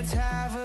Let's have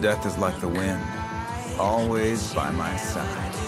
Death is like the wind, always by my side.